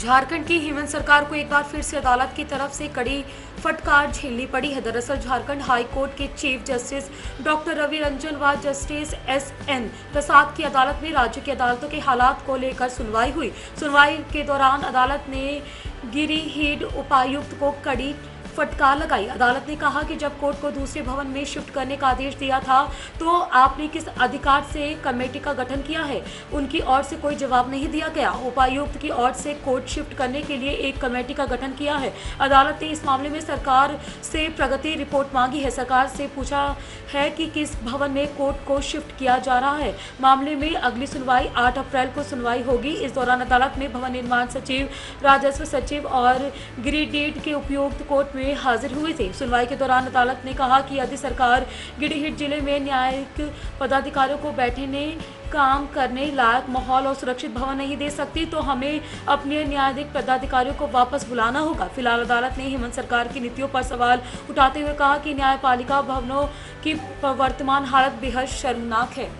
झारखंड की हेमंत सरकार को एक बार फिर से अदालत की तरफ़ से कड़ी फटकार झेलनी पड़ी। है दरअसल झारखंड हाई कोर्ट के chief justice doctor Ravi Ranjan व जस्टिस एस एन प्रसाद की अदालत में राज्य की अदालतों के हालात को लेकर सुनवाई हुई। सुनवाई के दौरान अदालत ने गिरीहीड उपायुक्त को कड़ी फटकार लगाई। अदालत ने कहा कि जब कोर्ट को दूसरे भवन में शिफ्ट करने का आदेश दिया था तो आपने किस अधिकार से कमेटी का गठन किया है? उनकी ओर से कोई जवाब नहीं दिया गया। उपायुक्त की ओर से कोर्ट शिफ्ट करने के लिए एक कमेटी का गठन किया है। अदालत ने इस मामले में सरकार से प्रगति रिपोर्ट मांगी है। सरकार से पूछा है कि किस भवन में कोर्ट को शिफ्ट किया जा रहा है। मामले में अगली सुनवाई आठ अप्रैल को सुनवाई होगी। इस दौरान अदालत में भवन निर्माण सचिव, राजस्व सचिव और गिरिडीह के उपयुक्त कोर्ट में हाजिर हुए थे। सुनवाई के दौरान अदालत ने कहा कि यदि सरकार गिरिडीह ज़िले में न्यायिक पदाधिकारियों को बैठने, काम करने लायक माहौल और सुरक्षित भवन नहीं दे सकती तो हमें अपने न्यायाधिक पदाधिकारियों को वापस बुलाना होगा। फ़िलहाल अदालत ने हेमंत सरकार की नीतियों पर सवाल उठाते हुए कहा कि न्यायपालिका भवनों की वर्तमान हालत बेहद शर्मनाक है।